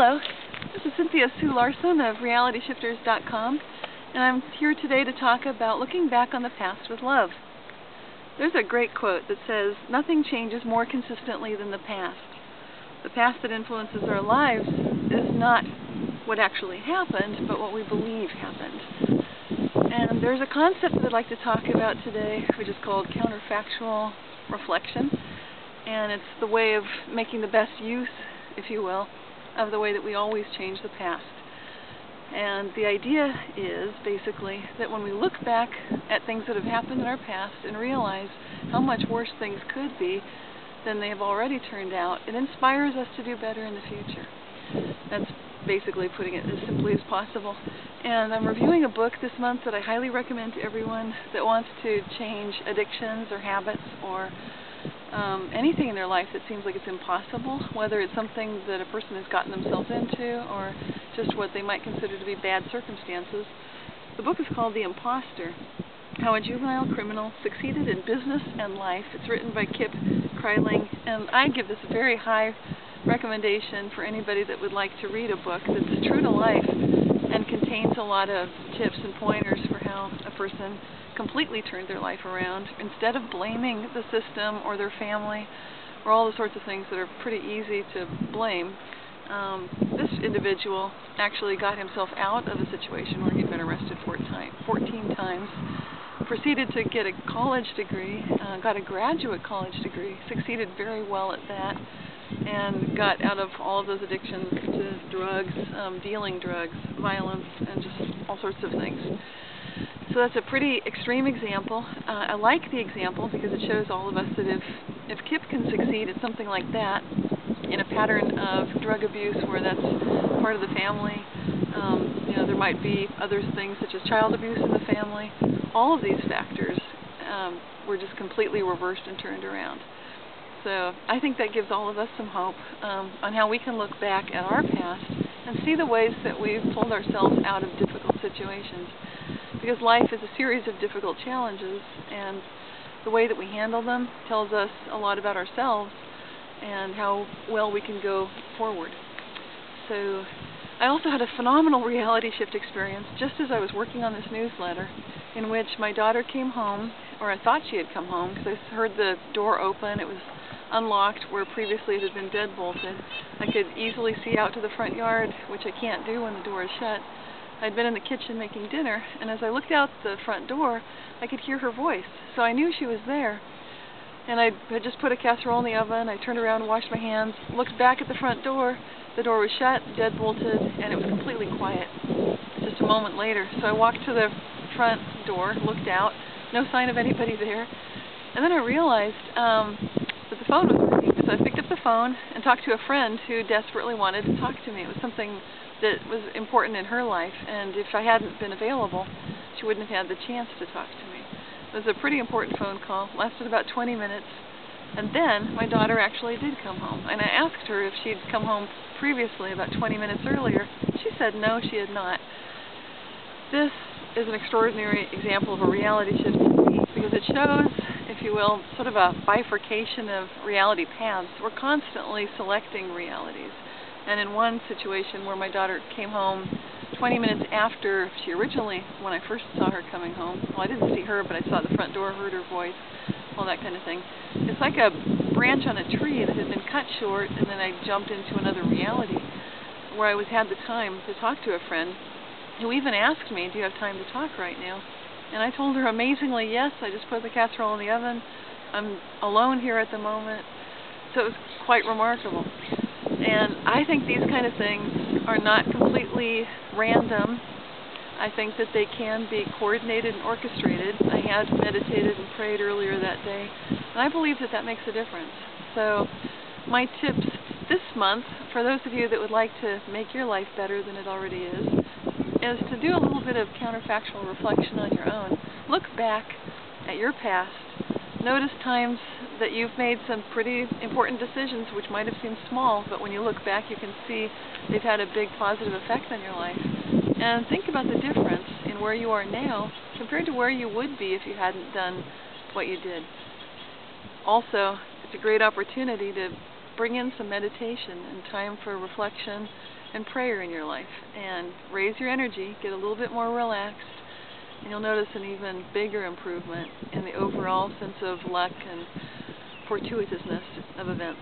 Hello, this is Cynthia Sue Larson of RealityShifters.com, and I'm here today to talk about looking back on the past with love. There's a great quote that says, Nothing changes more consistently than the past. The past that influences our lives is not what actually happened, but what we believe happened. And there's a concept that I'd like to talk about today, which is called counterfactual reflection. And it's the way of making the best use, if you will, of the way that we always change the past. And the idea is basically that when we look back at things that have happened in our past and realize how much worse things could be than they have already turned out, it inspires us to do better in the future. That's basically putting it as simply as possible. And I'm reviewing a book this month that I highly recommend to everyone that wants to change addictions or habits or um, anything in their life that seems like it's impossible, whether it's something that a person has gotten themselves into or just what they might consider to be bad circumstances. The book is called The Imposter How a Juvenile Criminal Succeeded in Business and Life. It's written by Kip Kreiling, and I give this a very high recommendation for anybody that would like to read a book that's true to life and contains a lot of tips and pointers for how a person completely turned their life around instead of blaming the system or their family or all the sorts of things that are pretty easy to blame. Um, this individual actually got himself out of a situation where he'd been arrested 14 times, proceeded to get a college degree, uh, got a graduate college degree, succeeded very well at that, and got out of all of those addictions to drugs, um, dealing drugs, violence, and just all sorts of things. So that's a pretty extreme example. Uh, I like the example because it shows all of us that if if Kip can succeed at something like that, in a pattern of drug abuse where that's part of the family, um, you know, there might be other things such as child abuse in the family. All of these factors um, were just completely reversed and turned around. So I think that gives all of us some hope um, on how we can look back at our past and see the ways that we've pulled ourselves out of difficult situations. Because life is a series of difficult challenges, and the way that we handle them tells us a lot about ourselves and how well we can go forward. So I also had a phenomenal reality shift experience just as I was working on this newsletter in which my daughter came home, or I thought she had come home because I heard the door open. It was unlocked where previously it had been deadbolted. I could easily see out to the front yard, which I can't do when the door is shut. I'd been in the kitchen making dinner, and as I looked out the front door, I could hear her voice, so I knew she was there. And I had just put a casserole in the oven, I turned around, washed my hands, looked back at the front door, the door was shut, dead bolted, and it was completely quiet. Just a moment later, so I walked to the front door, looked out, no sign of anybody there, and then I realized um, that the phone was ringing. So I picked up the phone and talked to a friend who desperately wanted to talk to me. It was something that was important in her life, and if I hadn't been available, she wouldn't have had the chance to talk to me. It was a pretty important phone call, lasted about 20 minutes, and then my daughter actually did come home. And I asked her if she'd come home previously, about 20 minutes earlier. She said no, she had not. This is an extraordinary example of a reality shift to me because it shows if you will, sort of a bifurcation of reality paths. We're constantly selecting realities. And in one situation where my daughter came home 20 minutes after she originally, when I first saw her coming home, well, I didn't see her, but I saw the front door, heard her voice, all that kind of thing. It's like a branch on a tree that had been cut short, and then I jumped into another reality where I was had the time to talk to a friend who even asked me, do you have time to talk right now? And I told her amazingly, yes, I just put the casserole in the oven. I'm alone here at the moment. So it was quite remarkable. And I think these kind of things are not completely random. I think that they can be coordinated and orchestrated. I had meditated and prayed earlier that day, and I believe that that makes a difference. So my tips this month, for those of you that would like to make your life better than it already is, is to do a little bit of counterfactual reflection on your own. Look back at your past. Notice times that you've made some pretty important decisions which might have seemed small, but when you look back you can see they've had a big positive effect on your life. And think about the difference in where you are now compared to where you would be if you hadn't done what you did. Also, it's a great opportunity to bring in some meditation and time for reflection and prayer in your life and raise your energy, get a little bit more relaxed, and you'll notice an even bigger improvement in the overall sense of luck and fortuitousness of events.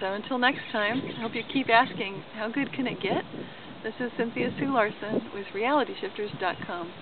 So until next time, I hope you keep asking, how good can it get? This is Cynthia Sue Larson with RealityShifters.com.